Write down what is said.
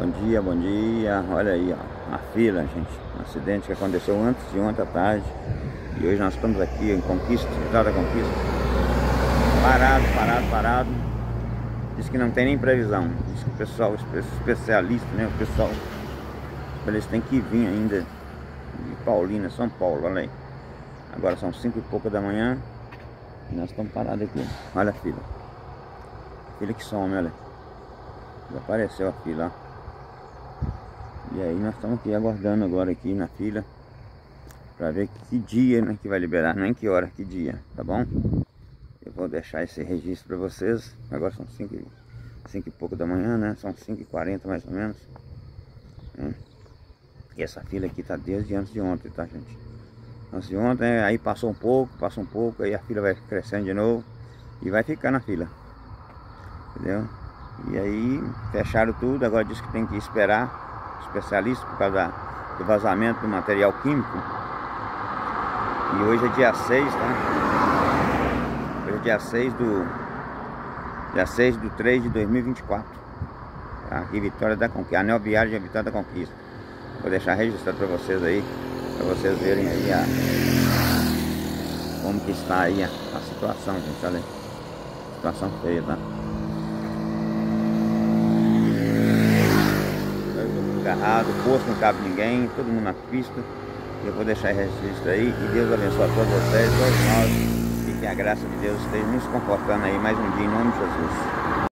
Bom dia, bom dia. Olha aí, ó, a fila, gente. Um acidente que aconteceu antes de ontem à tarde. E hoje nós estamos aqui em Conquista, Estrada Conquista. Parado, parado, parado. Diz que não tem nem previsão. Diz que o pessoal, os especialistas, né? O pessoal, eles têm que vir ainda de Paulina, São Paulo, olha aí. Agora são cinco e pouca da manhã. E nós estamos parados aqui. Olha a fila. Fila que some, olha. Já apareceu a fila, ó. E aí nós estamos aqui aguardando agora aqui na fila para ver que dia né, que vai liberar, não em que hora, que dia, tá bom? Eu vou deixar esse registro para vocês. Agora são 5 cinco e pouco da manhã, né? São 5 e 40 mais ou menos. Né? E essa fila aqui tá desde antes de ontem, tá gente? Antes de ontem, aí passou um pouco, passou um pouco, aí a fila vai crescendo de novo e vai ficar na fila. Entendeu? E aí fecharam tudo, agora diz que tem que esperar especialista por causa do vazamento do material químico. E hoje é dia 6, tá? Hoje é dia 6 do. Dia 6 do 3 de 2024. Tá? Aqui Vitória da Conquista. Anel Viagem de Vitória da Conquista. Vou deixar registrado para vocês aí. Para vocês verem aí a, como que está aí a, a situação, gente. Olha aí. Situação feia, tá? Agarrado, posto não cabe ninguém, todo mundo na pista. Eu vou deixar registro aí e Deus abençoe a todos vocês, todos nós, e que a graça de Deus esteja nos comportando aí mais um dia em nome de Jesus.